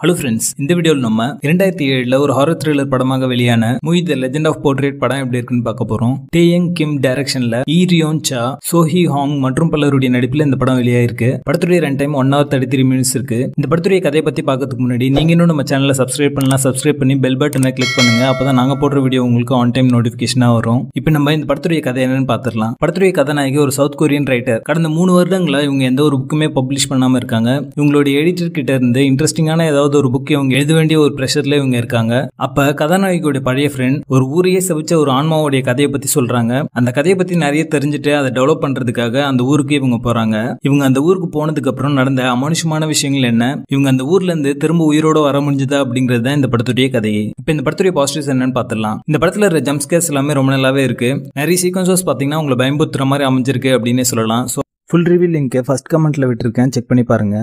Hello friends இந்த வீடியோவில் நம்ம இரண்டாயிரத்தி ஏழில் ஒரு ஹாரர் த்ரில்லர் படமாக வெளியான movie the legend of portrait படம் எப்படி இருக்குன்னு பார்க்க போகிறோம் டேயங் கிம் டைரக்ஷனில் ஈரியோன் சா சோஹி ஹாங் மற்றும் பலருடைய நடிப்பில் இந்த படம் வெளியாயிருக்கு. படத்துடைய run time one hour thirty three minutes இருக்கு. இந்த படத்துடைய கதையை பற்றி பார்க்கறதுக்கு முன்னாடி நீங்க இன்னும் நம்ம சேனலை சப்ஸ்கிரைப் பண்ணலாம் சப்ஸ்கிரைப் பண்ணி பெல் பட்டனை கிளிக் பண்ணுங்க. அப்பதான் நாங்கள் போடுற வீடியோ உங்களுக்கு ஆன் டைம் நோட்டிஃபிகேஷனாக வரும். இப்போ நம்ம இந்த படத்துடைய கதை என்னன்னு பார்த்துடலாம். படத்துடைய கதாநாயகி ஒரு சவுத் கொரியன் ரைட்டர் கடந்த மூணு வருடங்களாக இவங்க எந்த ஒரு புக்குமே பப்ளிஷ் பண்ணாமல் இருக்காங்க. இவங்களுடைய எடிட்டர் கிட்ட இருந்து இன்ட்ரெஸ்டிங்கான ஏதாவது ஒரு புக் இவங்க எழுத வேண்டிய ஒரு ப்ரெஷர்ல இவங்க இருக்காங்க. அப்ப கதாநாயகியோட பழைய ஃப்ரெண்ட் ஒரு ஊரையே செவிச்ச ஒரு ஆன்மாவுடைய கதையை பத்தி சொல்றாங்க. அந்த கதையை பத்தி நிறைய தெரிஞ்சுட்டு அதை டெவலப் பண்றதுக்காக அந்த ஊருக்கு இவங்க போறாங்க. இவங்க அந்த ஊருக்கு போனதுக்கு அப்புறம் நடந்த அமானுஷமான விஷயங்கள் என்ன? இவங்க அந்த ஊர்ல இருந்து திரும்ப உயிரோட வர முடிஞ்சதா அப்படிங்கிறது தான் இந்த படத்துடைய கதையை இப்போ இந்த படத்துடைய பாசிட்டிவ்ஸ் என்னன்னு பாத்திரலாம் இந்த படத்துல இருக்கிற ஜம்ப்ஸ்கேர்ஸ் எல்லாமே ரொம்ப நல்லாவே இருக்கு. நிறைய சீக்வன்சஸ் பாத்தீங்கன்னா உங்களை பயம்புத்துற மாதிரி அமைஞ்சிருக்கு அப்படின்னே சொல்லலாம். So full review link first கமெண்ட்ல விட்டுருக்கேன். செக் பண்ணி பாருங்க.